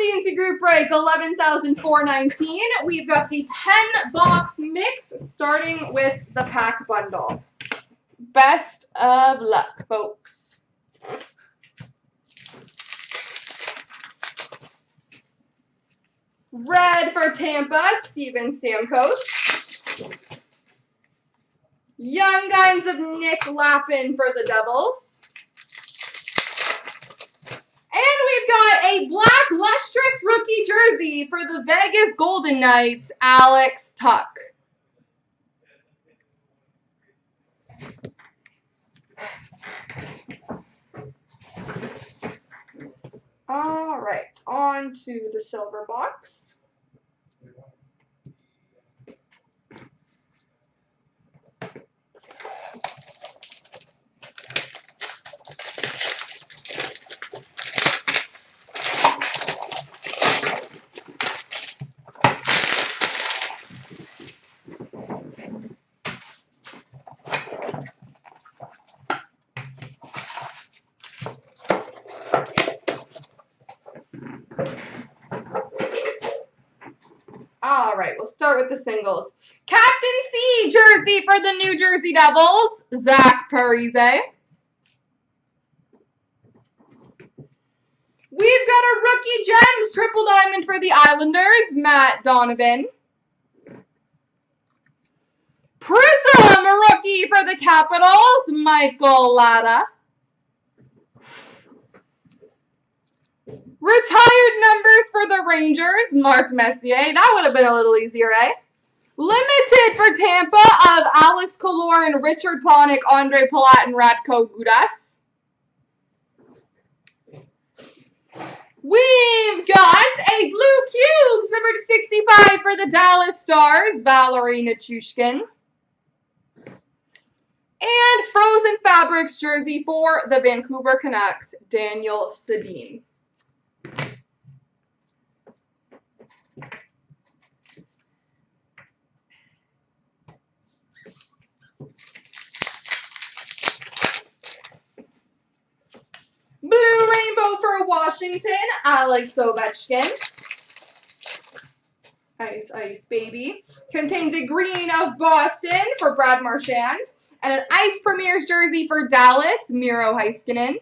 Into group break 11,419. We've got the 10 box mix starting with the pack bundle. Best of luck, folks. Red for Tampa, Steven Stamkos. Young Guns of Nick Lappin for the Devils. And we've got a black lustrous rookie jersey for the Vegas Golden Knights, Alex Tuch. All right, on to the silver box. All right, we'll start with the singles. Captain C jersey for the New Jersey Devils, Zach Parise. We've got a rookie gems triple diamond for the Islanders, Matt Donovan. Prism rookie for the Capitals, Michael Latta. Retired numbers for the Rangers, Mark Messier. That would have been a little easier, eh? Limited for Tampa of Alex Killorn, Richard Panik, Ondrej Palat, and Radko Gudas. We've got a blue cubes, number 65 for the Dallas Stars, Valeri Nichushkin. And Frozen Fabrics jersey for the Vancouver Canucks, Daniel Sedin. Blue Rainbow for Washington, Alex Ovechkin. Ice, ice, baby. Contains a green of Boston for Brad Marchand. And an Ice Premiers jersey for Dallas, Miro Heiskanen.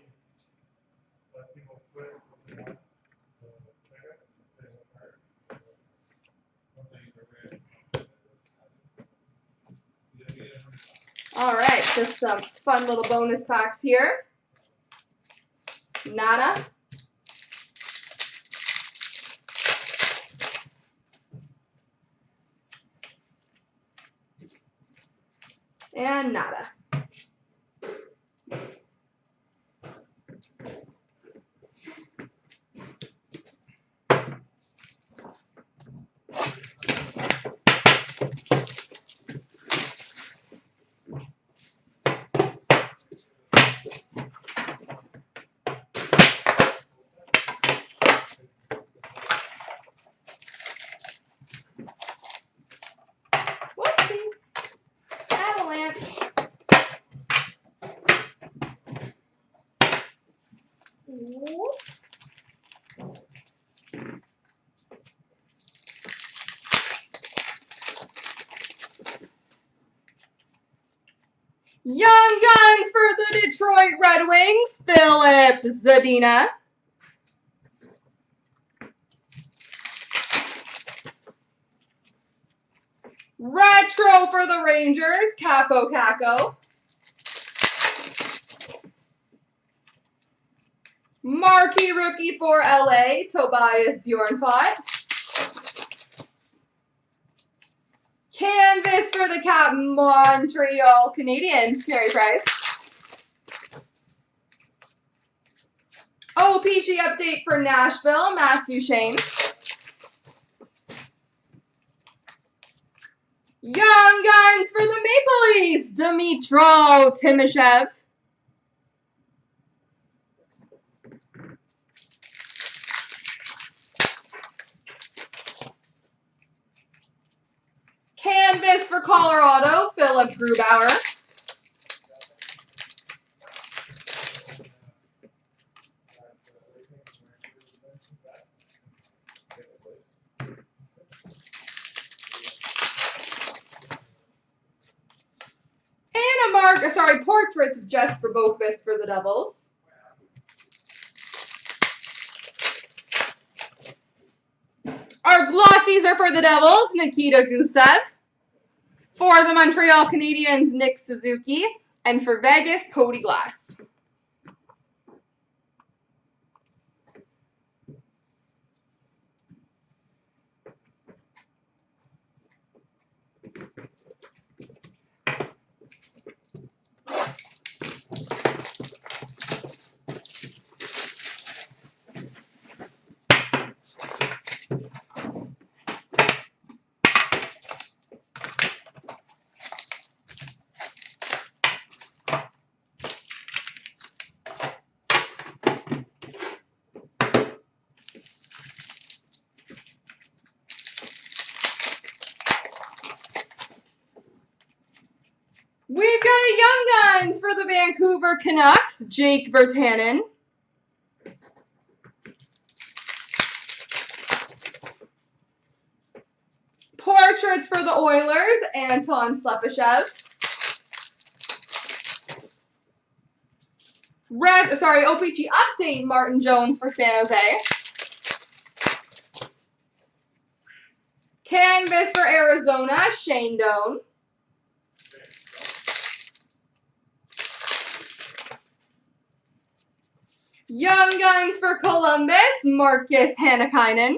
All right, just some fun little bonus packs here. Nada. And nada. Whoopsie. Avalanche. Whoop. Young Guns for the Detroit Red Wings, Filip Zadina. Retro for the Rangers, Kaapo Kakko. Marquee rookie for LA, Tobias Bjornfot. Canvas for the Cap Montreal Canadiens, Carey Price. OPG update for Nashville, Matthew Shane. Young Guns for the Maple Leafs, Dmytro Timashov. Canvas for Colorado, Philipp Grubauer. Sorry, portraits of Jesper Boqvist for the Devils. Our glossies are for the Devils, Nikita Gusev. For the Montreal Canadiens, Nick Suzuki. And for Vegas, Cody Glass. We've got a Young Guns for the Vancouver Canucks, Jake Virtanen. Portraits for the Oilers, Anton Slepyshev. Red, sorry, OPG update, Martin Jones for San Jose. Canvas for Arizona, Shane Doan. Young Guns for Columbus, Markus Hannikainen.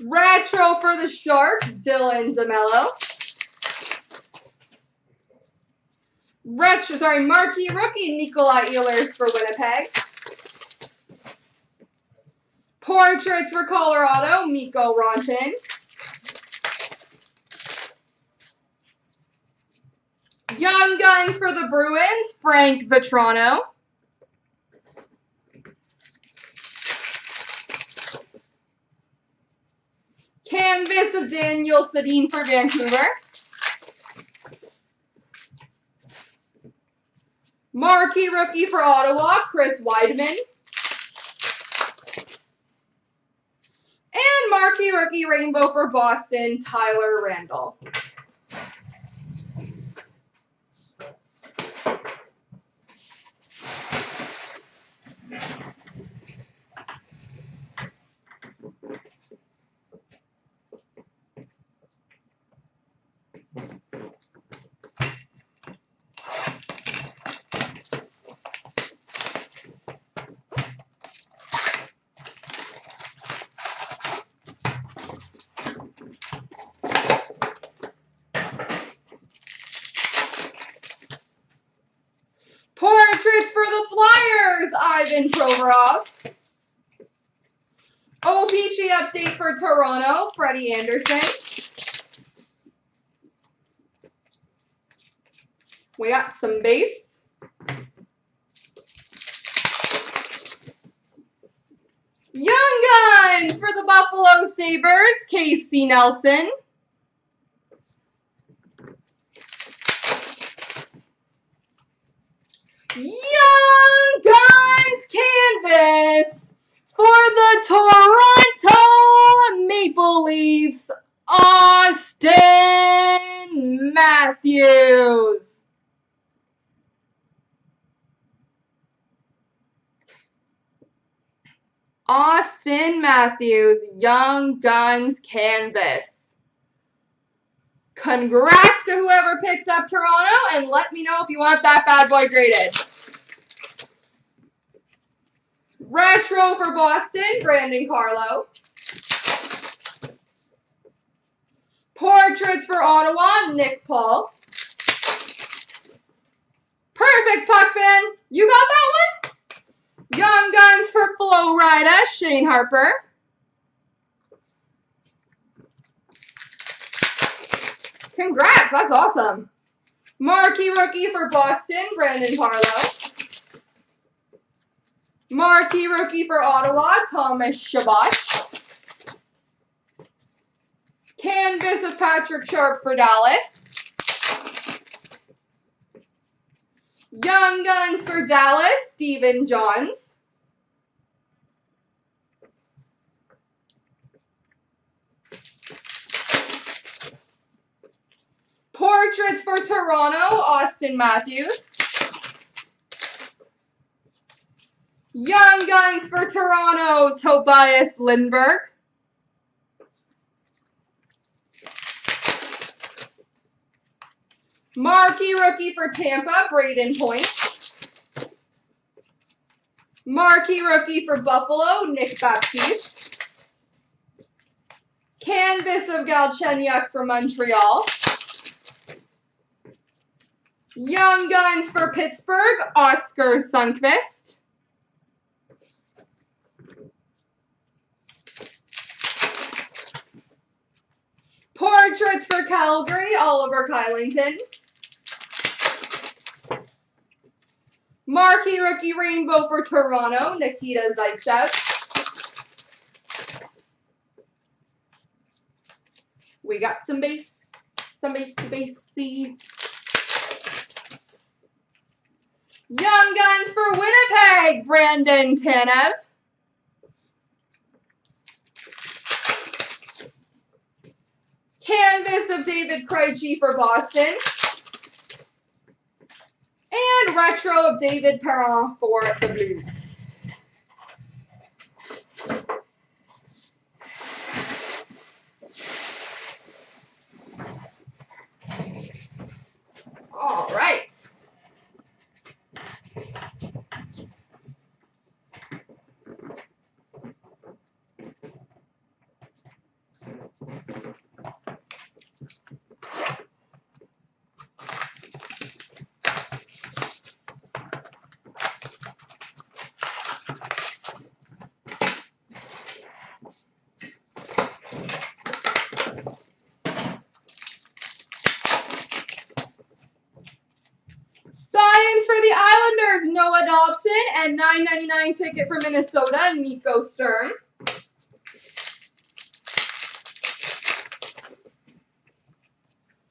Retro for the Sharks, Dylan DeMelo. Retro, sorry, marquee rookie, Nikolai Ehlers for Winnipeg. Portraits for Colorado, Mikko Rantanen. Young Guns for the Bruins, Frank Vatrano. Canvas of Daniel Sedin for Vancouver. Marquee rookie for Ottawa, Chris Wideman. And marquee rookie rainbow for Boston, Tyler Randell. Portraits for the Flyers, Ivan Provorov. Oh, OPG update for Toronto, Freddie Andersen. We got some base. Young Guns for the Buffalo Sabres, Casey Nelson. Young Guns Canvas for the Toronto Maple Leafs, Auston Matthews. Auston Matthews, Young Guns Canvas. Congrats to whoever picked up Toronto, and let me know if you want that bad boy graded. Retro for Boston, Brandon Carlo. Portraits for Ottawa, Nick Paul. Perfect, Puck fan. You got that one? Young Guns for Flo Rida, Shane Harper. Congrats, that's awesome. Marquee rookie for Boston, Brandon Carlo. Marquee rookie for Ottawa, Thomas Chabot. Canvas of Patrick Sharp for Dallas. Young Guns for Dallas, Stephen Johns. Portraits for Toronto, Auston Matthews. Young Guns for Toronto, Tobias Lindberg. Marquee rookie for Tampa, Brayden Point. Marquee rookie for Buffalo, Nick Baptiste. Canvas of Galchenyuk for Montreal. Young Guns for Pittsburgh, Oskar Sundqvist. Portraits for Calgary, Oliver Kylington. Marquee Rookie Rainbow for Toronto, Nikita Zaitsev. We got some base, some base to base C. Young Guns for Winnipeg, Brandon Tanev. Canvas of David Krejci for Boston. And retro of David Perron for the Blues. All right. Science for the Islanders, Noah Dobson, and 9.99 ticket for Minnesota, Nico Sturm.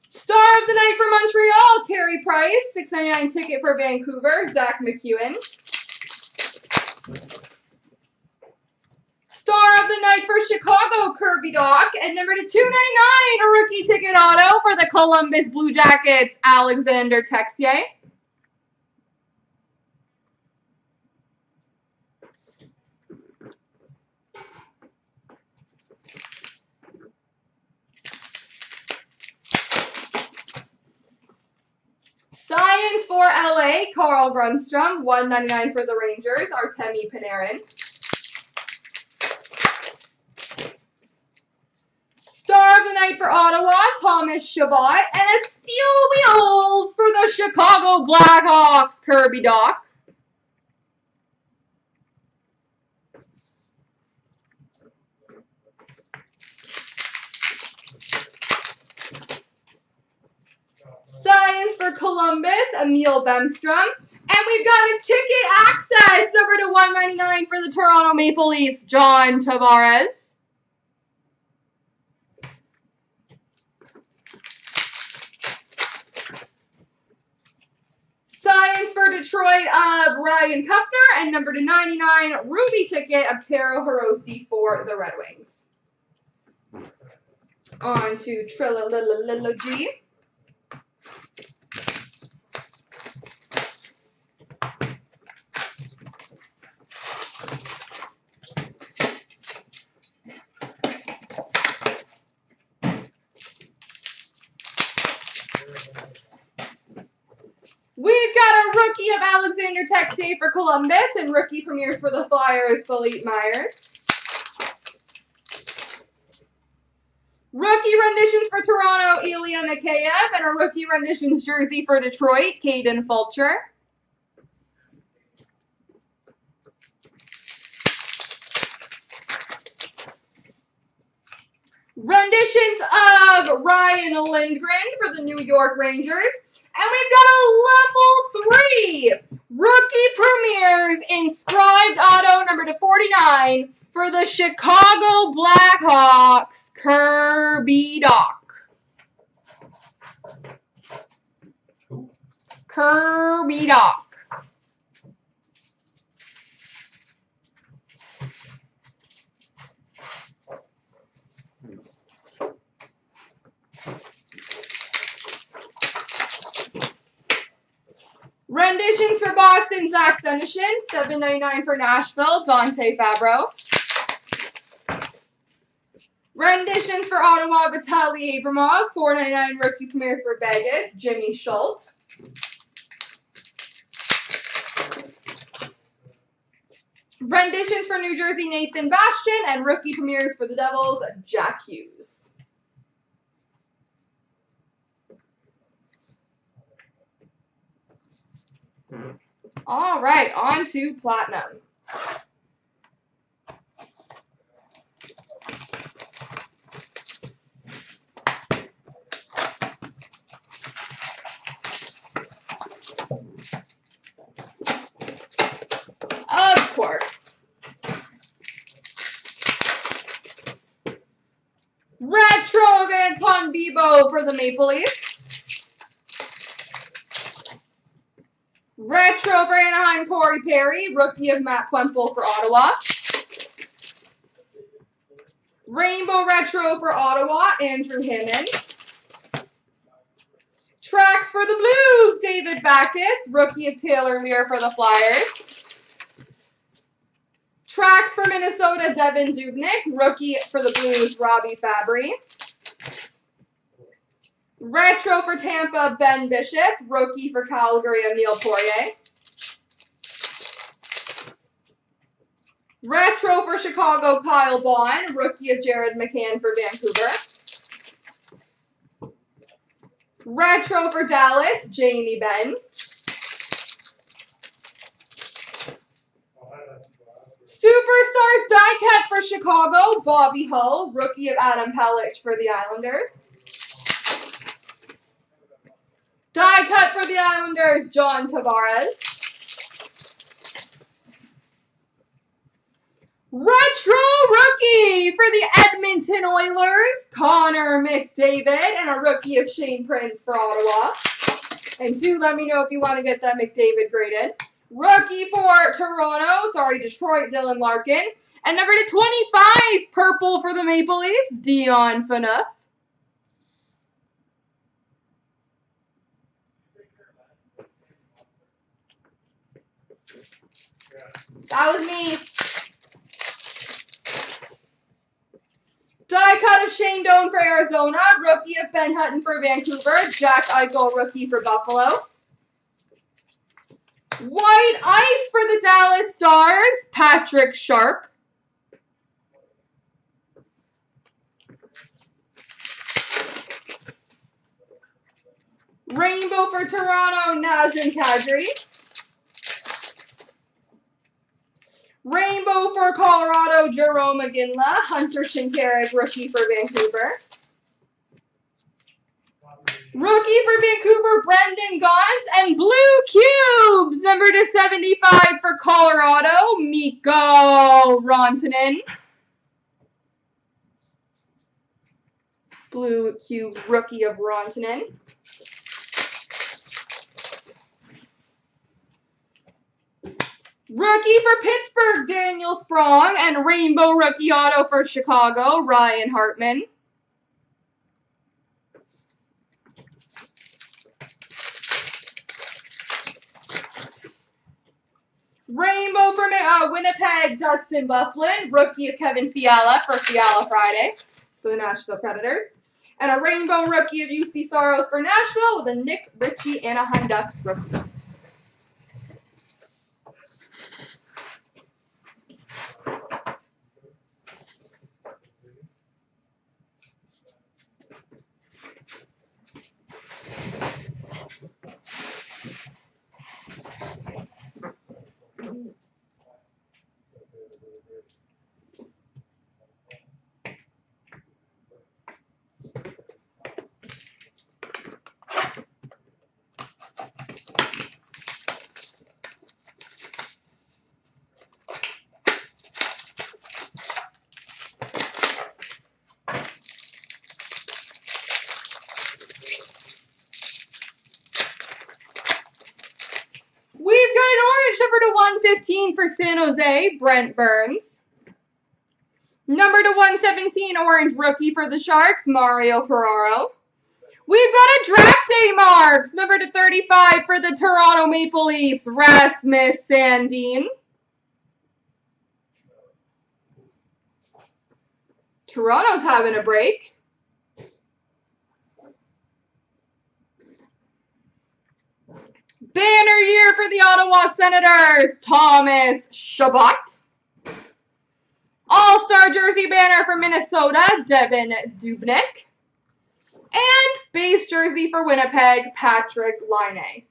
Star of the night for Montreal, Carey Price, 6.99 ticket for Vancouver, Zack MacEwen. Star of the night for Chicago, Kirby Dach, and number to 299, a rookie ticket auto for the Columbus Blue Jackets, Alexander Texier. Science for LA, Carl Grundstrom, 199 for the Rangers, Artemi Panarin. Star of the night for Ottawa, Thomas Chabot, and a steel wheels for the Chicago Blackhawks, Kirby Dach. Science for Columbus, Emil Bemstrom. And we've got a ticket access, number to 199 for the Toronto Maple Leafs, John Tavares. Science for Detroit of Ryan Kuffner, and number to 99, Ruby ticket of Taro Hirose for the Red Wings. On to Trilogy. We've got a rookie of Alexander Texier for Columbus and rookie premieres for the Flyers, Philippe Myers. Rookie renditions for Toronto, Ilya Mikheyev, and a rookie renditions jersey for Detroit, Kaden Fulcher. Renditions of Ryan Lindgren for the New York Rangers. And we've got a level three rookie premieres inscribed auto number to 49 for the Chicago Blackhawks, Kirby Dach. Kirby Dach. Renditions for Boston, Zach Senyshyn. Seven ninety nine for Nashville, Dante Fabbro. Renditions for Ottawa, Vitaly Abramov. Four ninety nine rookie premieres for Vegas, Jimmy Schuldt. Renditions for New Jersey, Nathan Bastian, and rookie premieres for the Devils, Jack Hughes. All right, on to platinum. Of course. Retro Anton Bibo for the Maple Leafs. Retro for Anaheim, Corey Perry. Rookie of Matt Puempel for Ottawa. Rainbow Retro for Ottawa, Andrew Hammond. Tracks for the Blues, David Backes. Rookie of Taylor Leier for the Flyers. Tracks for Minnesota, Devan Dubnyk. Rookie for the Blues, Robby Fabbri. Retro for Tampa, Ben Bishop. Rookie for Calgary, Emile Poirier. Retro for Chicago, Kyle Bond. Rookie of Jared McCann for Vancouver. Retro for Dallas, Jamie Benn. Superstars die cut for Chicago, Bobby Hull. Rookie of Adam Pelech for the Islanders. For the Islanders, John Tavares. Retro rookie for the Edmonton Oilers, Connor McDavid, and a rookie of Shane Prince for Ottawa. And do let me know if you want to get that McDavid graded. Rookie for Toronto, sorry, Detroit, Dylan Larkin. And number to 25, purple for the Maple Leafs, Dion Phaneuf. That was me. Die cut of Shane Doan for Arizona. Rookie of Ben Hutton for Vancouver. Jack Eichel, rookie for Buffalo. White ice for the Dallas Stars. Patrick Sharp. Rainbow for Toronto, Nazem Kadri. Rainbow for Colorado, Jarome Iginla. Hunter Shinkaruk, rookie for Vancouver. Rookie for Vancouver, Brendan Gaunce. And blue cubes, number to 75 for Colorado, Mikko Rantanen. Blue cube, rookie of Rantanen. Rookie for Pittsburgh, Daniel Sprong, and Rainbow Rookie Auto for Chicago, Ryan Hartman. Rainbow for uh, Winnipeg, Dustin Byfuglien. Rookie of Kevin Fiala for Fiala Friday for the Nashville Predators. And a Rainbow Rookie of Juuse Saros for Nashville with a Nick Ritchie Anaheim Ducks rookie got an orange number to 115 for San Jose, Brent Burns. Number to 117, orange rookie for the Sharks, Mario Ferraro. We've got a draft day marks, number to 35 for the Toronto Maple Leafs, Rasmus Sandin. Toronto's having a break. Banner year for the Ottawa Senators, Thomas Chabot. All-Star jersey banner for Minnesota, Devan Dubnyk. And base jersey for Winnipeg, Patrick Laine.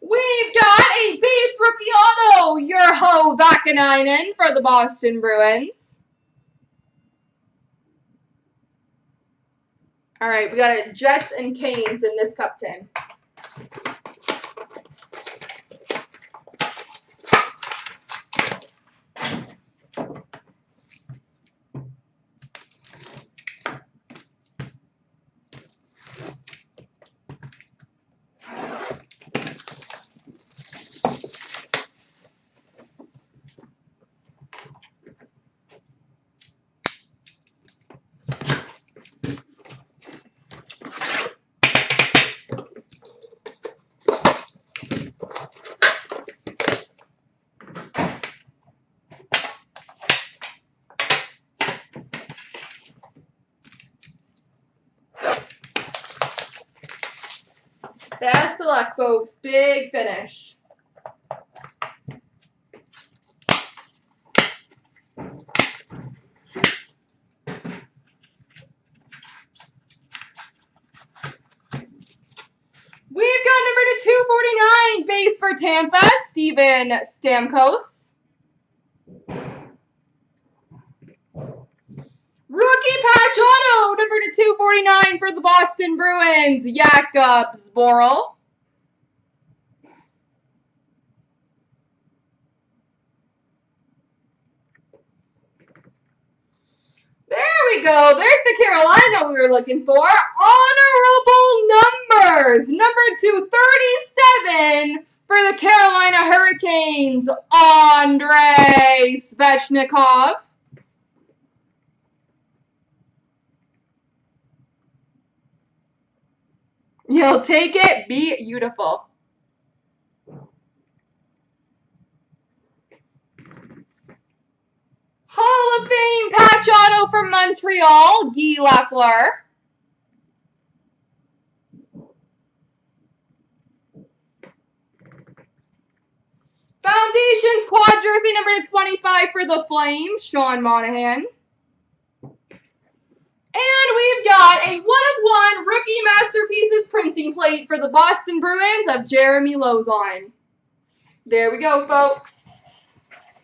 We've got base rookie auto, Urho for the Boston Bruins. All right, we got Jets and Canes in this cup tin. Best of luck, folks. Big finish. We've got number to 249, base for Tampa, Steven Stamkos. Rookie patch auto, number to 249 for the Boston Bruins, Jakub Zboril. There we go. There's the Carolina we were looking for. Honorable numbers. Number 237 for the Carolina Hurricanes, Andrei Svechnikov. You'll take it. Be beautiful. Hall of Fame patch auto from Montreal, Guy Lafleur. Foundations quad jersey number 25 for the Flames, Sean Monahan. And we've got a one-of-one Rookie Masterpieces printing plate for the Boston Bruins of Jeremy Lauzon. There we go, folks.